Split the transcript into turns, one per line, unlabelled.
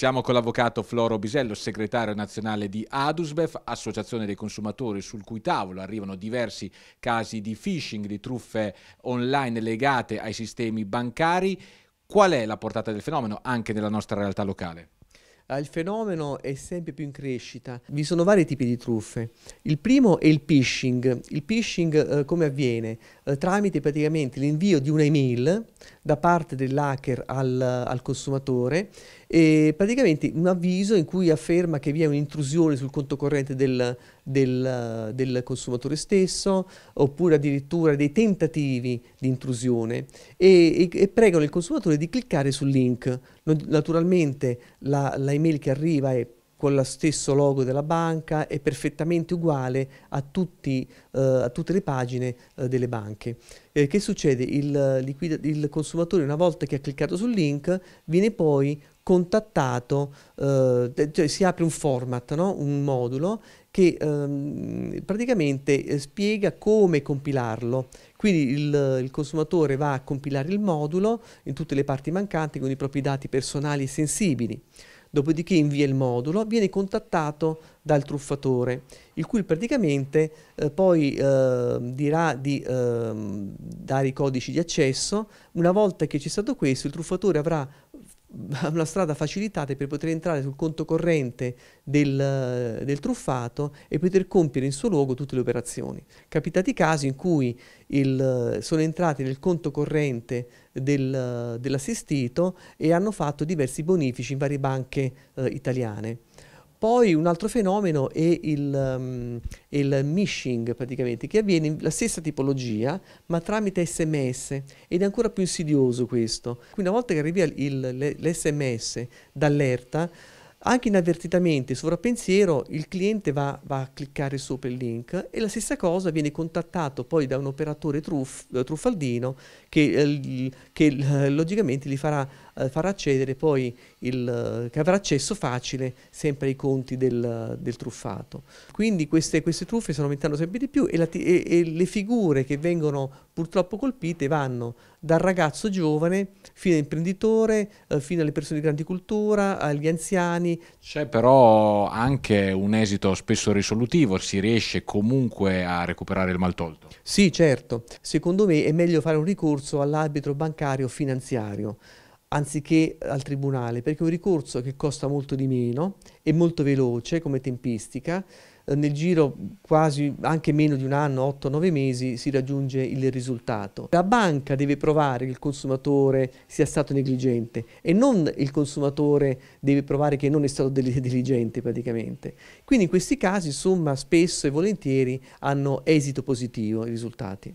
Siamo con l'avvocato Floro Bisello, segretario nazionale di Adusbef, associazione dei consumatori sul cui tavolo arrivano diversi casi di phishing, di truffe online legate ai sistemi bancari. Qual è la portata del fenomeno anche nella nostra realtà locale?
Ah, il fenomeno è sempre più in crescita. Vi sono vari tipi di truffe. Il primo è il phishing. Il phishing eh, come avviene? Eh, tramite praticamente l'invio di un'email da parte dell'hacker al, al, consumatore e praticamente un avviso in cui afferma che vi è un'intrusione sul conto corrente del, del, del, consumatore stesso oppure addirittura dei tentativi di intrusione e, e, e pregano il consumatore di cliccare sul link. Naturalmente la, la email che arriva è con lo stesso logo della banca, è perfettamente uguale a, tutti, eh, a tutte le pagine eh, delle banche. Eh, che succede? Il, liquida, il, consumatore una volta che ha cliccato sul link viene poi contattato, eh, cioè si apre un format, no? un modulo che ehm, praticamente eh, spiega come compilarlo. Quindi il, il, consumatore va a compilare il modulo in tutte le parti mancanti con i propri dati personali e sensibili dopodiché invia il modulo, viene contattato dal truffatore, il cui praticamente eh, poi eh, dirà di eh, dare i codici di accesso. Una volta che c'è stato questo, il truffatore avrà una strada facilitata per poter entrare sul conto corrente del, del, truffato e poter compiere in suo luogo tutte le operazioni. Capitati casi in cui il, sono entrati nel conto corrente del, dell'assistito e hanno fatto diversi bonifici in varie banche eh, italiane. Poi un altro fenomeno è il, um, il mishing praticamente, che avviene la stessa tipologia ma tramite sms ed è ancora più insidioso questo. Quindi una volta che arriva l'sms d'allerta anche inavvertitamente, sovrappensiero, il cliente va, va, a cliccare sopra il link e la stessa cosa viene contattato poi da un operatore truff, eh, truffaldino che, eh, che eh, logicamente gli farà, farà accedere poi, il, che avrà accesso facile sempre ai conti del, del truffato. Quindi queste, queste, truffe stanno aumentando sempre di più e, la, e, e le figure che vengono purtroppo colpite vanno dal ragazzo giovane fino all'imprenditore, eh, fino alle persone di grande cultura, agli anziani.
C'è però anche un esito spesso risolutivo, si riesce comunque a recuperare il maltolto.
Sì, certo. Secondo me è meglio fare un ricorso all'arbitro bancario finanziario anziché al tribunale, perché è un ricorso che costa molto di meno, è molto veloce come tempistica, nel giro quasi anche meno di un anno, 8-9 mesi, si raggiunge il risultato. La banca deve provare che il consumatore sia stato negligente e non il consumatore deve provare che non è stato diligente praticamente. Quindi in questi casi, insomma, spesso e volentieri hanno esito positivo i risultati.